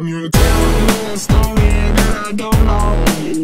I'm me a story, I don't know.